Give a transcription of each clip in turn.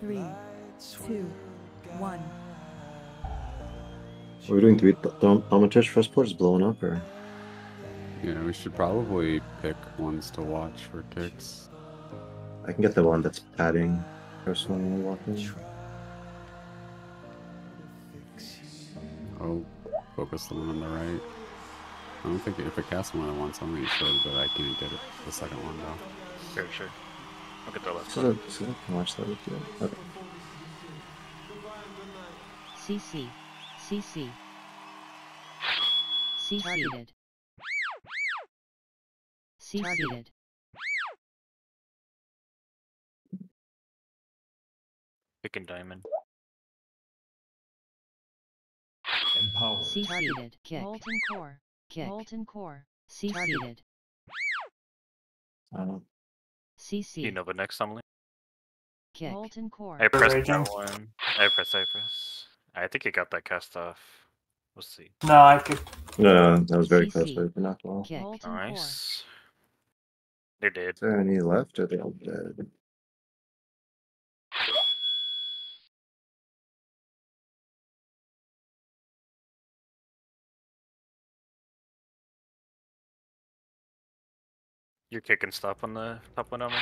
Three, two, one. What are we doing? Do we Dom- Dominatrix first port is blowing up or? Yeah, we should probably pick ones to watch for kicks. I can get the one that's padding first one we walk in. Oh, focus the one on the right. I don't think if it casts one at once, I think it should, but I can't get it. The second one though. Sure, sure. I'll get the left So, one. so I can watch that with you. Okay. CC. CC. C targeted. C targeted. Picking diamond. Empower. C targeted. Kick. Molten core. Kick. Molten core. C targeted. CC. You know the next Emily? Kick. Molten core. I pressed raging. that one. I press, I press. I think he got that cast off. We'll see. No, I could. no, that was very close, but not well. Kick. Molten core. Nice. They did. Is there any left? Or are they all dead? You're kicking stop on the top one, Emily?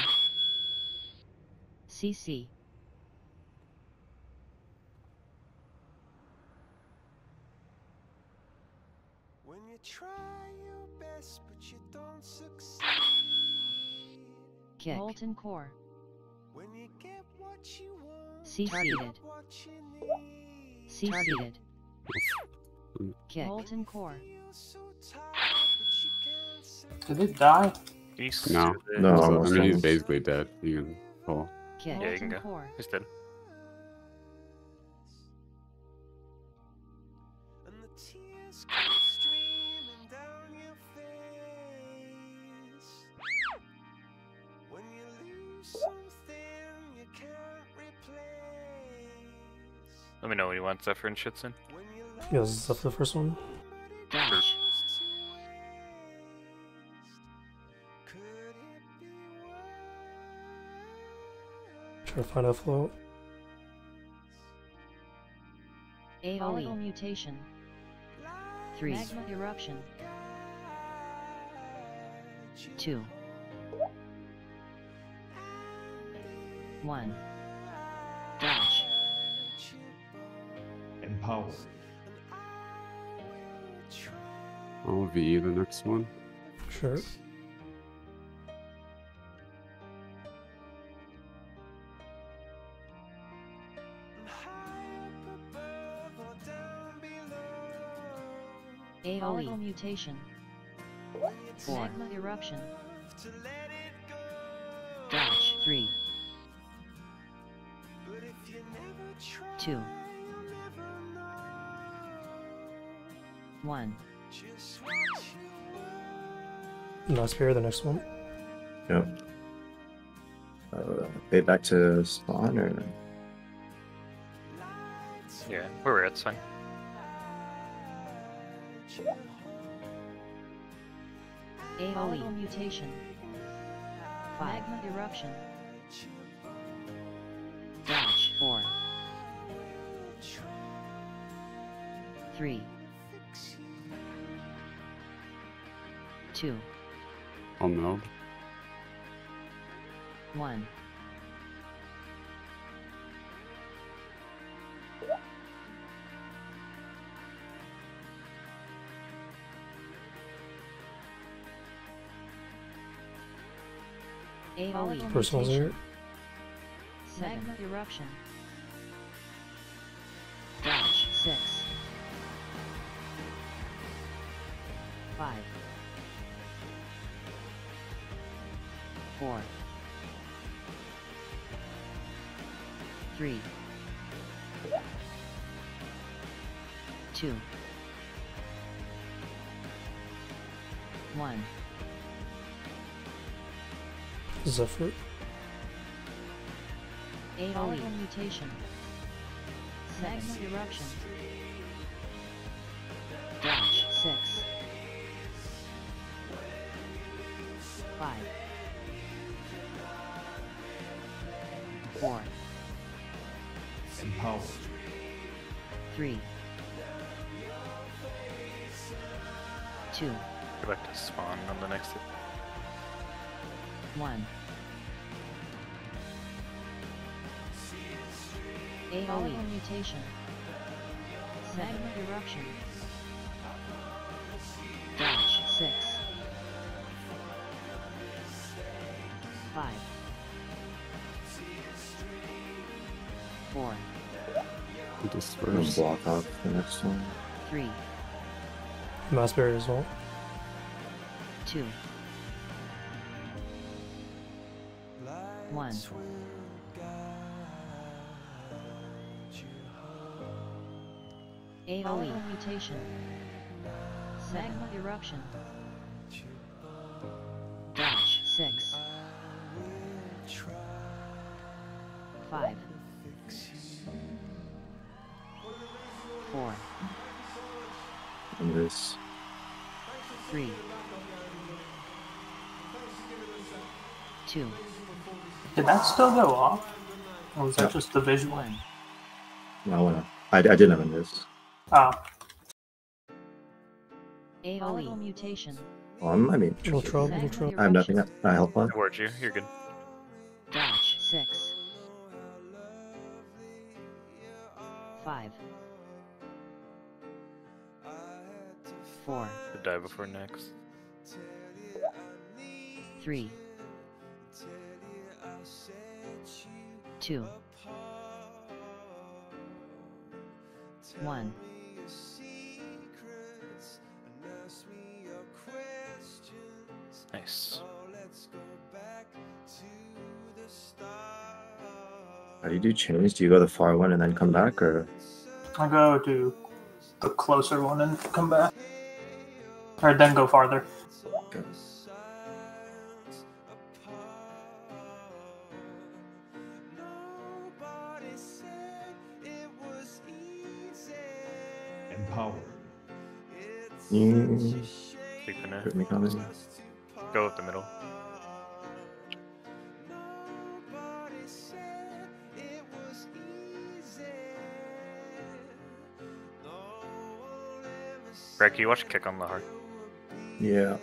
CC. When you try your best but you don't succeed. Kick. Molten core. When you get what you want. C not targeted. what you need. C targeted. Kick. Molten core. Feel so tired, but you can't say Did they die? He's No. No. So, I mean, he's basically dead. You can pull. Kick. Yeah, you can go. He's dead. And the tears come streaming down your face. When you lose something you can't replace. Let me know when you want Zephyr and shits in. When you Yeah, is that the first one? Worse? Try to find a float. AOE. mutation. 3. Magma eruption. 2. 1. Dash. Empower. I'll VE the next one. Sure. AOE. mutation. 4. Magma eruption. Dash. 3. 2. 1. Not spare the next one. Yep. Uh, fade back to spawn or Yeah, where we're at, it's fine. AOE. mutation. 5. Magma eruption. Dash. 4. 3. 2. I'll meld. 1. AOE. Personal mutation. zero. Magma eruption. Zephyr. AOE mutation. Magma eruption. 1. AoE mutation. Magma eruption. Dash 6. 5. 4. We'll just burn block out the next one. 3. Mouse barrier as well. 2. on. AoE mutation. Magma eruption. Did that still go off? Or was that Yeah. just the visual? One. No, I, I, I didn't have in this. Oh, AOE mutation. Um, I mean, Little trump, little trump. I have nothing. I help on. Towards you. You're good. Dash six. Five. Four. Could die before next. Three. Two. One. Nice. How do you do chains? Do you go the far one and then come back, or I go to the closer one and come back. Or then go farther. Empowered. you Keeping it. put me coming? Go up the middle. Greg, you watch kick on the heart? Yeah.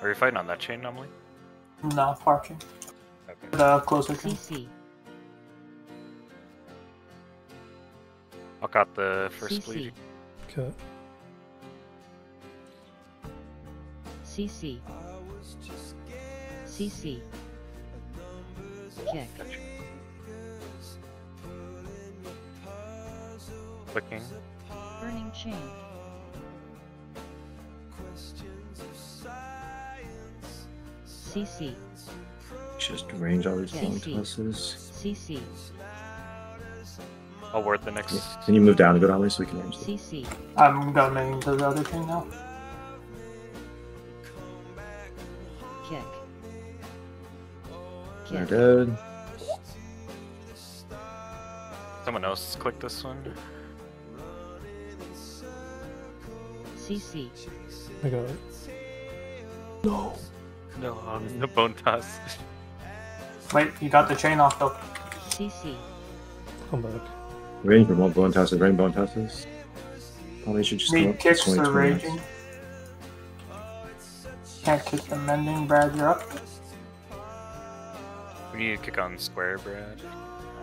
Are you fighting on that chain normally? No, parching. Okay. The closer chain. CC. I'll cut the first CC. bleeding. Okay. CC. CC. Kick. Gotcha. Clicking. Burning chain. CC. Just range all these Yeah, long see. tosses. CC. I'll ward the next. Yeah. Can you move down a bit on me so we can range them? CC. I'm going to the other chain now. Kick. They're Kick. dead. Someone else click this one. CC. I got it. No, um, the bone toss. Wait, you got the chain off though. CC. Come back. Range for more bone tosses, rain bone tosses. Probably should just go Need up kicks 20, or 20 raging. Can't kick the mending, Brad, you're up. We need to kick on square, Brad.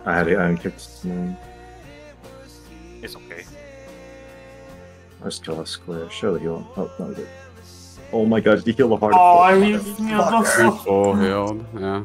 I had it. I kicked. Um, It's okay. let's kill a square. Surely he'll. Oh, no, he did. Oh my god, did he heal the heart? Oh, I Fuck. used you know, Very full healed. Yeah.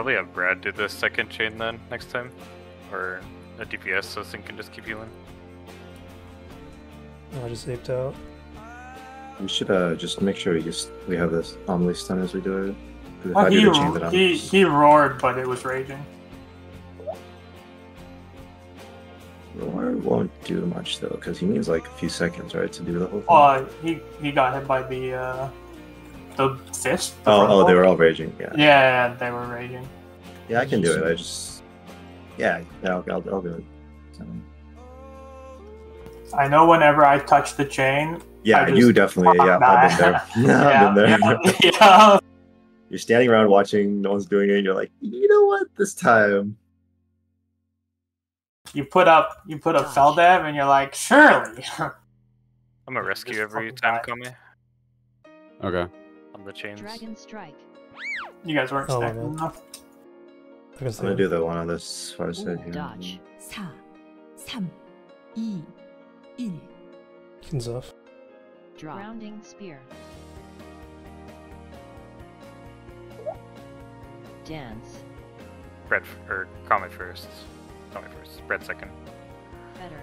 Probably have Brad do the second chain then next time, or a DPS so Cyn can just keep healing. I just aped out. We should uh just make sure we just we have this anomaly stun as we do it. if Well, I he, do the chain, then I'm he, he roared, but it was raging. Roar won't do much though, because he needs like a few seconds, right, to do the whole thing. Well, he, he got hit by the uh, the fist. the oh, oh, they were all raging. Yeah, Yeah, they were raging. yeah, I can do it. I just, yeah, yeah, I'll, I'll, I'll do it. So, I know whenever I touch the chain. yeah, just you definitely. Yeah, I've been there. yeah, I've been there. yeah, yeah. You're standing around watching, no one's doing it. And you're like, you know what? This time, You put up you put up Gosh. Feldev, and you're like, surely. I'm gonna rescue every time die. Kame Okay. On the chains. Dragon Strike. you guys weren't Oh, stacking enough. I can see I'm gonna do the one on this far side here. Dodge. 4, 3, 2, 1. Kins off. Drop. Grounding Spear. Dance. Bread f- or Kame first. Kame first. Bread second. Fetter.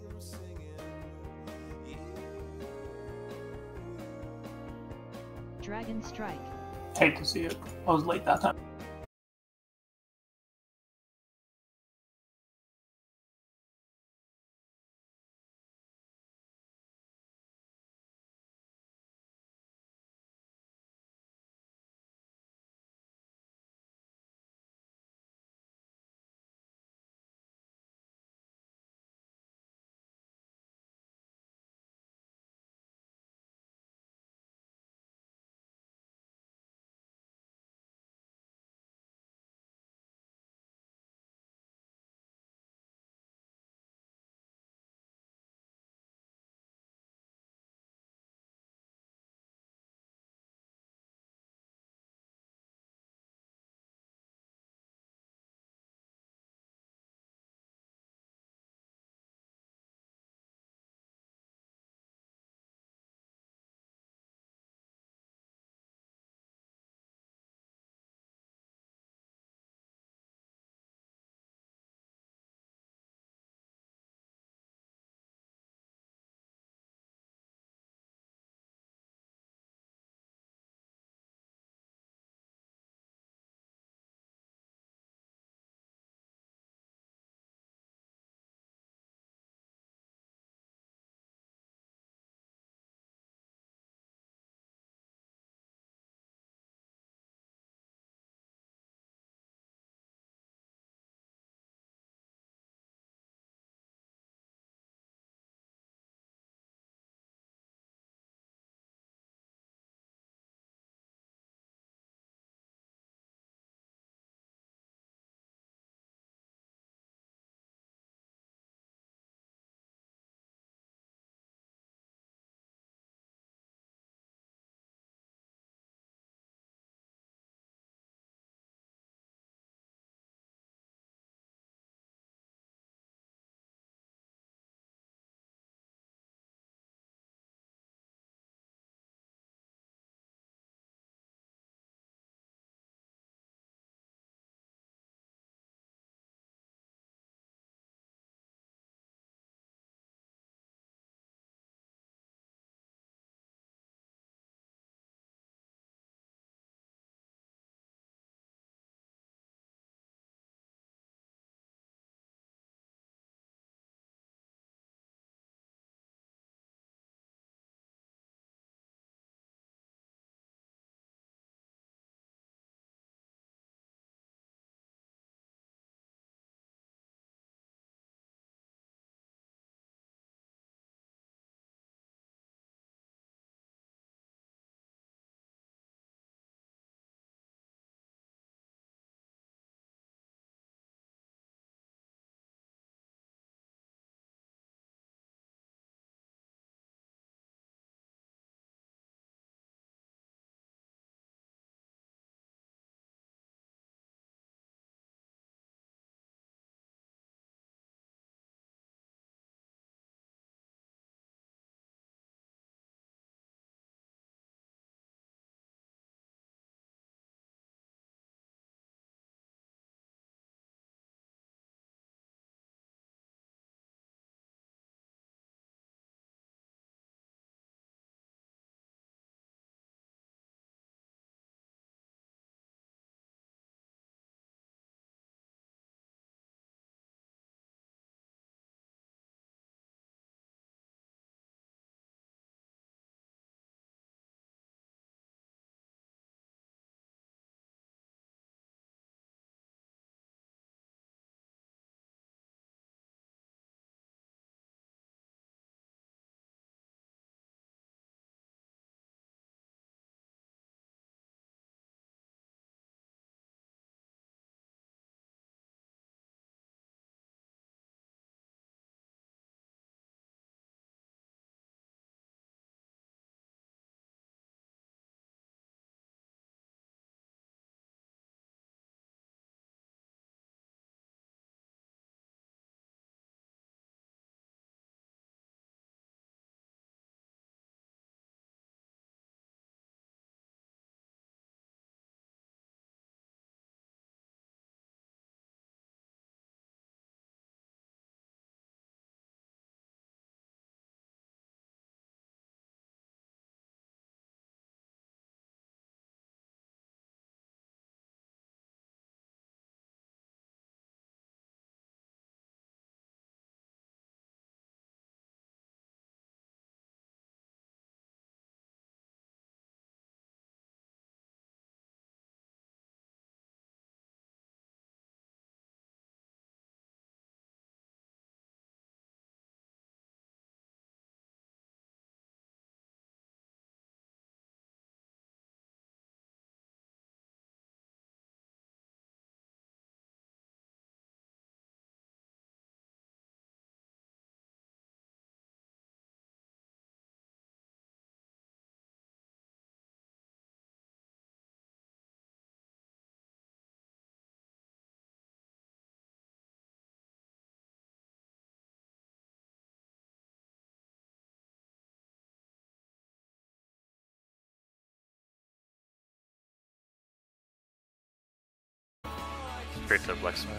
Dragon Strike. Hate to see it. I was late that time. Straight to blacksmith.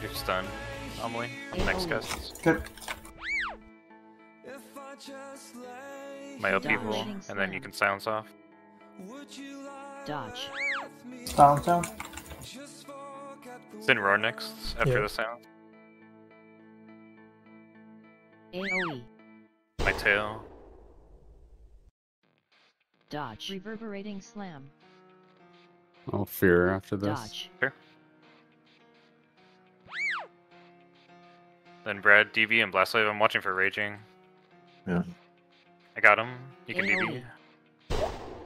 You're stunned, Amelie, on the next AoE. cast. Good. My upheaval, Dodging and then you can silence off. Dodge. Silence down. Then roar next after Yeah. the sound. AoE. My tail. Dodge. Reverberating slam. Oh, fear after this. Dodge. Then Brad, DV, and Blast Wave. I'm watching for raging. Yeah. I got him. You can AoE. DV.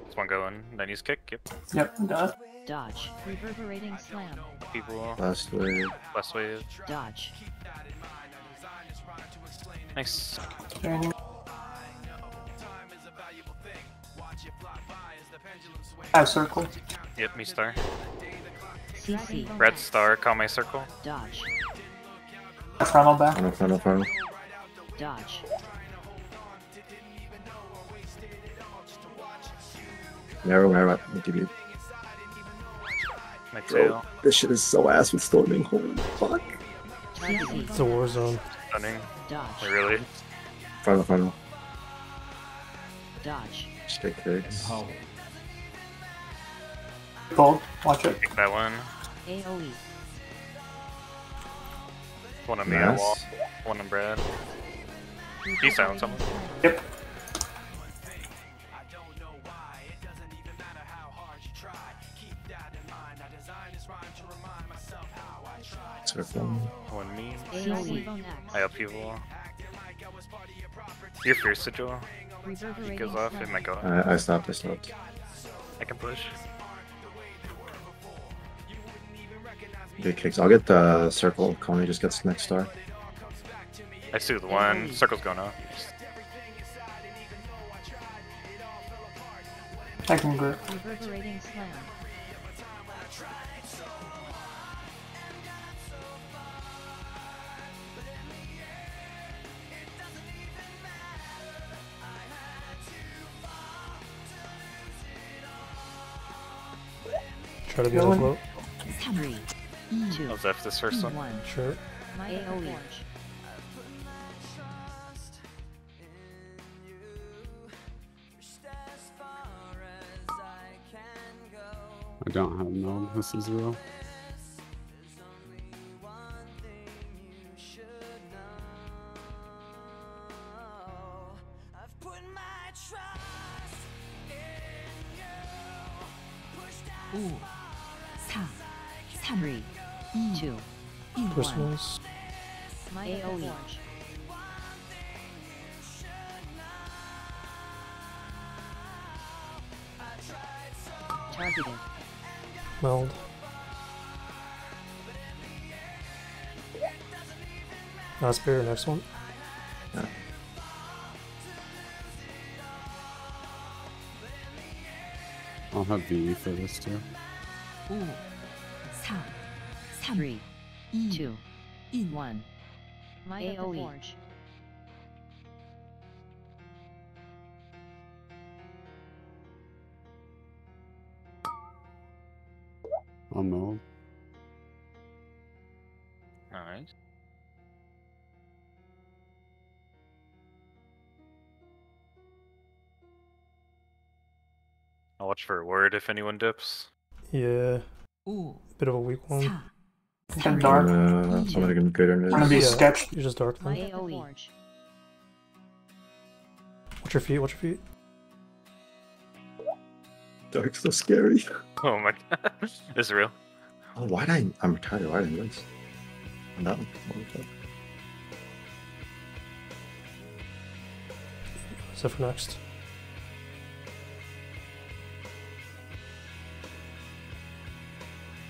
This one going. Then use kick. Yep. Yep, got it. Dodge. Reverberating slam. People. Last wave. Blast Wave. Dodge. Nice. Training. I circle. Yep, me star. CC. Red star, call my circle. Dodge. Frontal back. Frontal, frontal, frontal. Dodge. Narrow, narrow. I'll give you. My Bro, this shit is so ass with storming. Holy fuck. It's a war zone. Stunning. Dodge. Wait, really? Frontal, frontal. Dodge. Stick kicks. Empower. Bold. Watch it. Take that one. AoE. One on me Nice. wall. One on Brad. He silence someone. Yep. Circle. One me. AoE. I upheaval. You're fierce sigil. He goes off. It slam. might go up. I, I stopped, I stopped. I can push. Good kicks. I'll get the circle. Coney just gets the next star. I see the one. Circle's going off. I can grip. Try to get a Going. float. Three. Two. I'll Zeph this first one. One. Sure. My AoE. I don't have no. This is real. Hospital next one. Yeah. I'll have V for this too. Ooh. Three, two, one. My AOE. Orange. Oh. for word if anyone dips. Yeah. Ooh. Bit of a weak one. It's kind of dark. Uh, so I'm gonna. Wanna be yeah, sketch? You're just dark. Then. Watch your feet? Watch your feet? Dark's so scary. Oh my god. this is real. Oh, why did I? I'm tired. Why did I miss? On that one. So for next.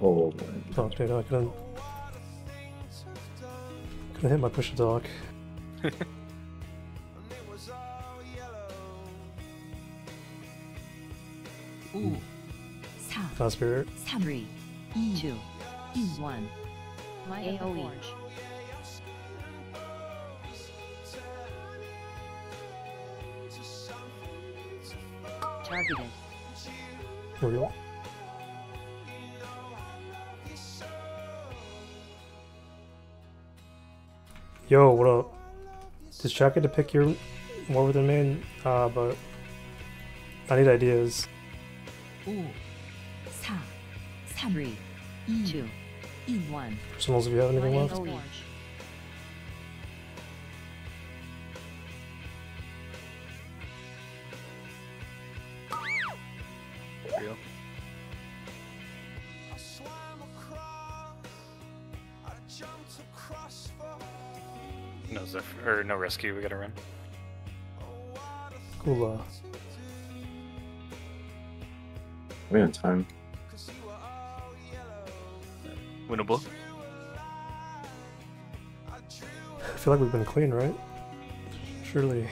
Oh man. Fuck, dude, I couldn't. Couldn't hit my push to dark. Ooh. Faster. Three, two, one. My AOE. Targeted. Yo, what up? Does Chuck get to pick your more than man? Uh, but I need ideas. Ooh. Four, three, two, one. For some of you have anything left? No rescue. We gotta run. Cool. Uh, We have time. Winnable. I feel like we've been clean, right? Surely.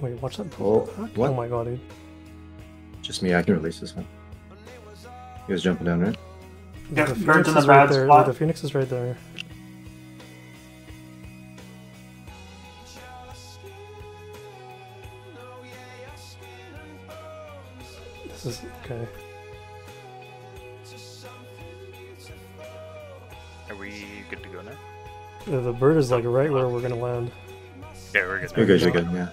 Wait, watch that. Oh, what? Oh my god, dude. Just me, I can release this one. You guys jumping down, right? Yep, the bird's in the right bad there. spot. The phoenix is right there. Bird is like right where we're gonna land. Yeah, we're good. You're good, you're good, yeah.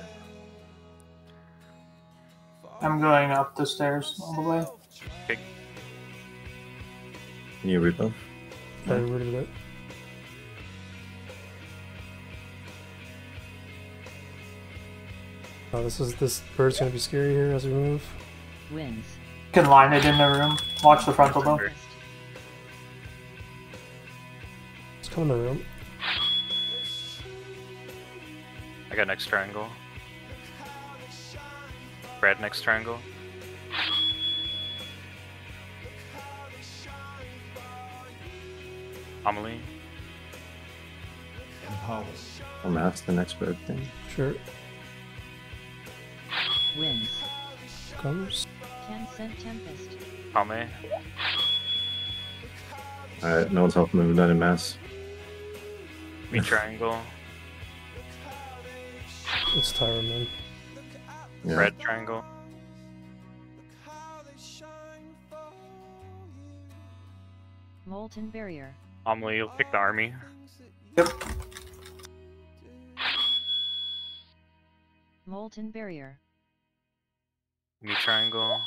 I'm going up the stairs all the way. Can you rebuff? I rooted it. Oh, this is this bird's gonna be scary here as we move. Wins. Can line it in the room. Watch the frontal though. First. Let's come in the room. I got next triangle. Brad next triangle. Amelie. Empowered. I'm gonna ask the next bird thing. Sure. Wins. Comes. Candescent Tempest. Ame. Alright, no one's helping move that in mass. Me triangle. It's Tyra, man. Yeah. Red triangle. Molten Barrier. Amelie, you'll pick the army. Yep. Molten Barrier. Me triangle.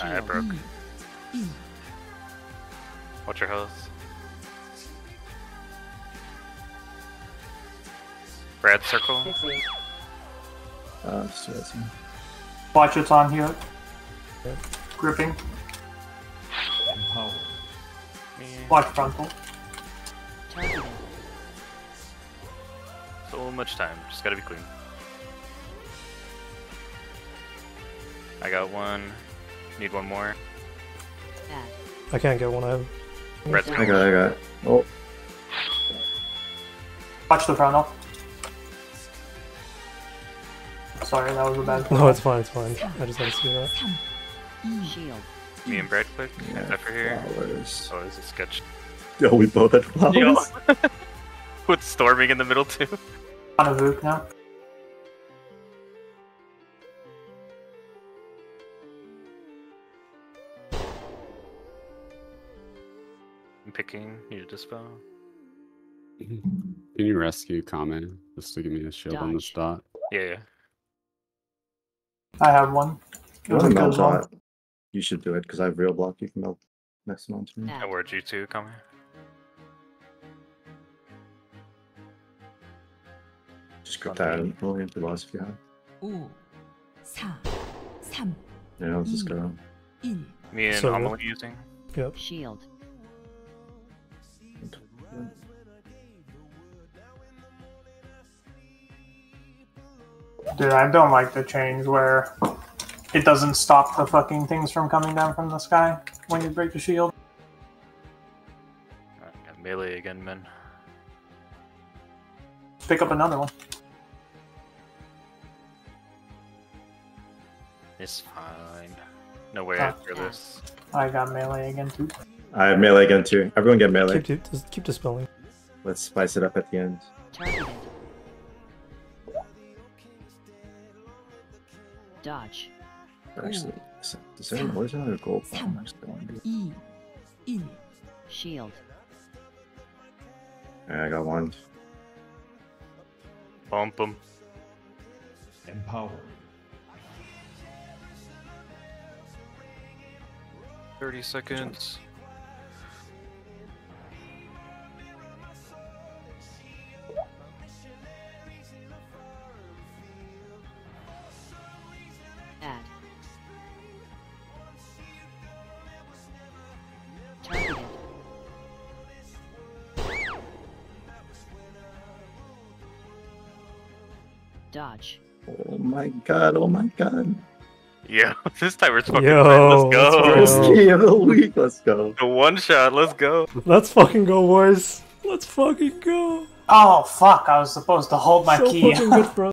I Shield. broke. What's your health. Red circle. Uh, just do that. Watch it's on here. Yeah. Gripping. Empower. Watch frontal. So much time. Just gotta be clean. I got one. Need one more. Add. I can't get one. I have. Red I circle. got, I got. Oh, Watch the frontal. Sorry, that was a bad. No, it's fine. It's fine. I just had to see that. 3. 2. Shield. Me and Brad quick. yeah. After here. Flowers. Oh, this is sketch. Yo, we both had flowers. Yo. With storming in the middle too. On a Vuk now. Picking. Need a dispel. Can you rescue Kame just to give me a shield on this Dodge. dot? Yeah, yeah. I have one. It You was want a melt good You should do it because I have real block. You can melt next month. to me. I Add. word you too, come here. Just grip that and roll into loss if you have. 5. 4. 3. Yeah, let's just go. Mm, 1. Me and So- Amelie using. Yep. Shield. Dude, I don't like the change where it doesn't stop the fucking things from coming down from the sky when you break the shield. I got melee again, man. Pick up another one. It's fine. No way Ah. after this. I got melee again too. I have melee again too. Everyone get melee. Keep, keep, keep dispelling. Let's spice it up at the end. Dodge. Actually, is is there, where's another gold Sam. bomb? Actually, I wanna do- 2. 1. Shield. Yeah, I got one. Bump them. Empower. Thirty seconds. My god! Oh my god! Yeah, this time we're fucking Yo, fine. Let's let's go. go. First game of the week. Let's go. The one shot. Let's go. Let's fucking go, boys. Let's fucking go. Oh fuck! I was supposed to hold my so key. fucking good, bro.